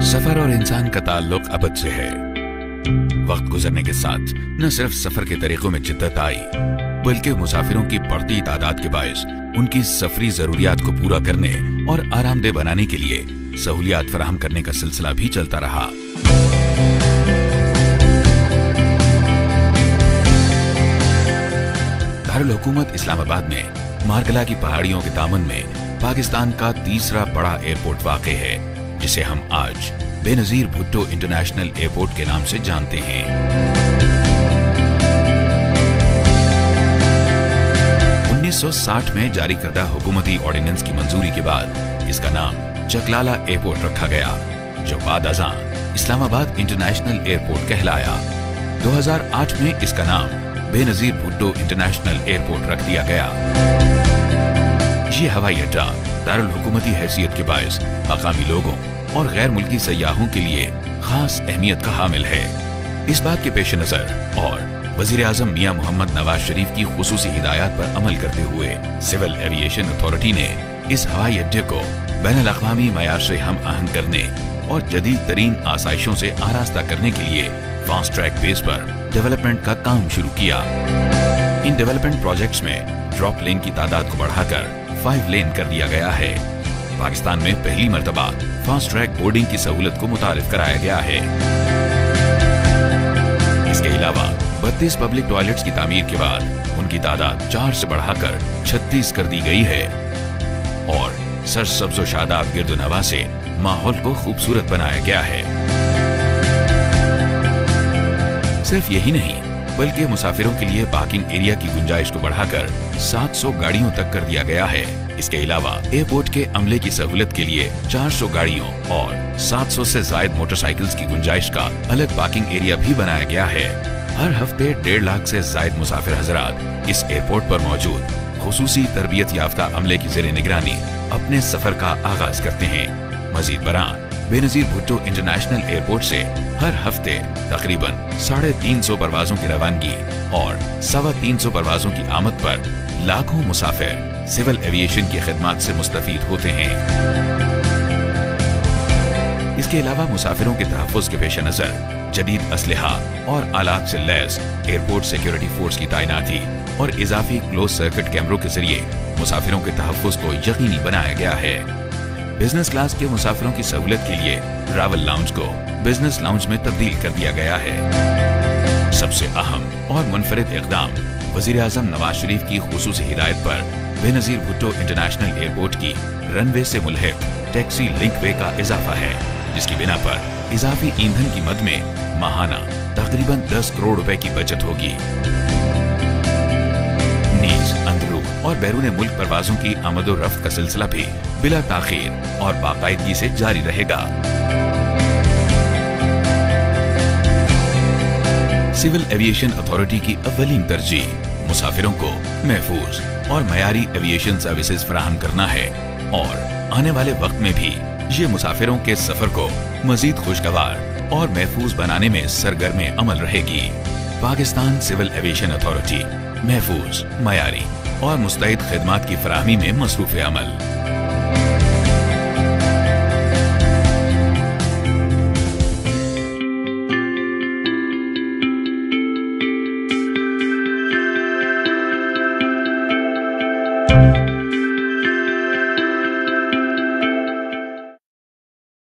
इंसान का ताल्लुक अबद से है। वक्त गुजरने के साथ न सिर्फ़ सफ़र के तरीकों में जिद्दत आई, बल्कि मुसाफिरों की बढ़ती तादाद के बायस उनकी सफरी जरूरियात को पूरा करने और आरामदेह बनाने के लिए सहूलियात फराहम करने का सिलसिला भी चलता रहा। दारुल हुकूमत इस्लामाबाद में मारकला की पहाड़ियों के दामन में पाकिस्तान का तीसरा बड़ा एयरपोर्ट वाक़ है। जिसे हम आज बेनजीर भुट्टो इंटरनेशनल एयरपोर्ट के नाम से जानते हैं। उन्नीस सौ साठ में जारी करदा हुकूमती ऑर्डिनेंस की मंजूरी के बाद इसका नाम चकलाला एयरपोर्ट रखा गया, जो बाद अजा इस्लामाबाद इंटरनेशनल एयरपोर्ट कहलाया। 2008 में इसका नाम बेनजीर भुट्टो इंटरनेशनल एयरपोर्ट रख दिया गया। ये हवाई अड्डा दारुल हुकूमती हैसियत के बायस, मकामी लोगों और गैर मुल्की सयाहों के लिए खास अहमियत का हामिल है। इस बात के पेश नज़र और वज़ीर आज़म मियाँ मोहम्मद नवाज़ शरीफ की खसूसी हिदायत पर अमल करते हुए सिविल एविएशन अथॉरिटी ने इस हवाई अड्डे को बैन अवी मैार से हम आहंग करने और जदीद तरीन आसाइशों से आरास्ता करने के लिए फास्ट ट्रैक बेस पर डेवलपमेंट का काम शुरू किया। इन डेवलपमेंट प्रोजेक्ट्स में ड्रॉप लेन की तादाद को बढ़ाकर फाइव लेन कर दिया गया है। पाकिस्तान में पहली मरतबा फास्ट ट्रैक बोर्डिंग की सहूलत को मुतारिफ कराया गया है। इसके अलावा बत्तीस पब्लिक टॉयलेट्स की तामीर के बाद उनकी तादाद चार से बढ़ाकर छत्तीस कर दी गई है। और सर सब्जो शादाब गिरद नवा से माहौल को खूबसूरत बनाया गया है। सिर्फ़ यही नहीं बल्कि मुसाफिरों के लिए पार्किंग एरिया की गुंजाइश को बढ़ाकर 700 गाड़ियों तक कर दिया गया है। इसके अलावा एयरपोर्ट के अमले की सहूलत के लिए 400 गाड़ियों और 700 से जायद मोटरसाइकिल्स की गुंजाइश का अलग पार्किंग एरिया भी बनाया गया है। हर हफ़्ते डेढ़ लाख से जायद मुसाफिर हजरात इस एयरपोर्ट पर मौजूद। खसूसी तरबियत याफ्ता अमले की जेर निगरानी अपने सफ़र का आगाज़ करते हैं। मजीद बरान। बेनजीर भुट्टो इंटरनेशनल एयरपोर्ट से हर हफ़्ते तकरीबन साढ़े तीन सौ परवाजों की रवानगी और सवा तीन सौ परवाजों की आमद पर लाखों मुसाफिर सिविल एविएशन की खदमात से मुस्तफ़ होते हैं। इसके अलावा मुसाफिरों के तहफ़ के पेश नज़र जदीद असलहा और आलात से लैस एयरपोर्ट सिक्योरिटी फोर्स की तैनाती और इजाफी क्लोज सर्किट कैमरों के ज़रिए मुसाफिरों के तहफ़ को यकीनी बनाया गया है। बिज़नेस क्लास के मुसाफिरों की सहूलत के लिए ट्रैवल लाउंज को बिज़नेस लाउंज में तब्दील कर दिया गया है। सबसे अहम और मुनफरद इकदाम वज़ीर आज़म नवाज़ शरीफ की खसूस हिदायत पर बेनजीर भुट्टो इंटरनेशनल एयरपोर्ट की रनवे से मुलहक टैक्सी लिंक वे का इजाफा है, जिसकी बिना पर इजाफी ईंधन की मद में माहाना तकरीबन 10 करोड़ रुपए की बचत होगी। और बैरून मुल्क परवाजों की आमद रफ्त का सिलसिला भी बिला ताखिर और बाकायदगी से जारी रहेगा। सिविल एविएशन अथॉरिटी की अवलीन तरजीह मुसाफिरों को महफूज और मयारी एविएशन सर्विसेज़ फराहम करना है और आने वाले वक्त में भी ये मुसाफिरों के सफ़र को मजीद खुशगवार और महफूज बनाने में सरगर्म अमल रहेगी। पाकिस्तान सिविल एविएशन अथॉरिटी, महफूज मयारी। और मुस्तैद खदमात की फराहमी में मसरूफ अमल।